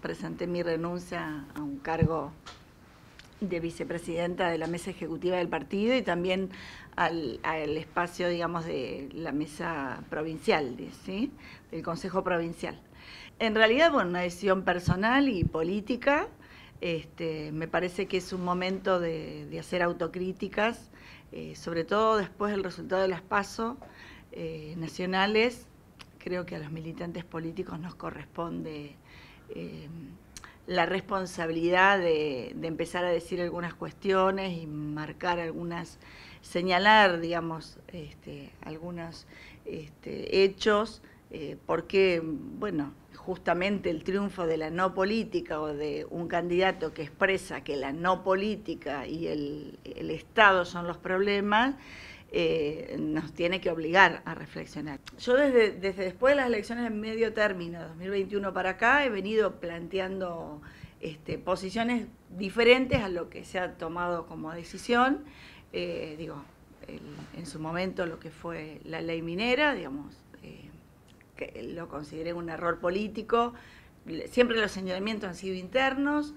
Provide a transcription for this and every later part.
presenté mi renuncia a un cargo de vicepresidenta de la mesa ejecutiva del partido y también al, espacio, digamos, de la mesa provincial, del Consejo Provincial. En realidad, bueno, una decisión personal y política. Este, me parece que es un momento de, hacer autocríticas, eh, sobre todo después del resultado de las PASO eh, nacionales. Creo que a los militantes políticos nos corresponde eh, la responsabilidad de, empezar a decir algunas cuestiones y marcar algunas, señalar, digamos, este, algunos este, hechos, eh, porque, bueno, justamente el triunfo de la no política o de un candidato que expresa que la no política y el Estado son los problemas, eh, nos tiene que obligar a reflexionar. Yo desde, después de las elecciones de medio término, 2021 para acá, he venido planteando este, posiciones diferentes a lo que se ha tomado como decisión. Eh, digo, en su momento lo que fue la ley minera, digamos, eh, que lo consideré un error político. Siempre los señalamientos han sido internos.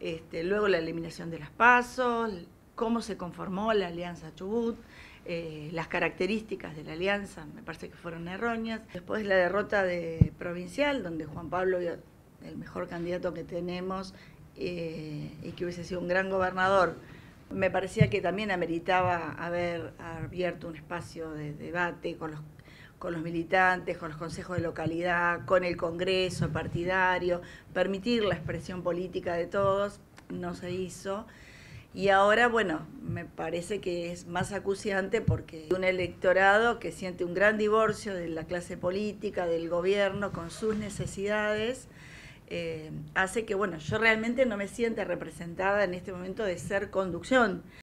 Este, luego la eliminación de las pasos, cómo se conformó la Alianza Chubut. Eh, las características de la alianza me parece que fueron erróneas. Después la derrota de provincial, donde Juan Pablo, el mejor candidato que tenemos, eh, y que hubiese sido un gran gobernador, me parecía que también ameritaba haber abierto un espacio de debate con los, con los militantes, con los consejos de localidad, con el Congreso partidario, permitir la expresión política de todos, no se hizo. Y ahora, bueno, me parece que es más acuciante porque un electorado que siente un gran divorcio de la clase política, del gobierno, con sus necesidades, eh, hace que, bueno, yo realmente no me sienta representada en este momento de ser conducción.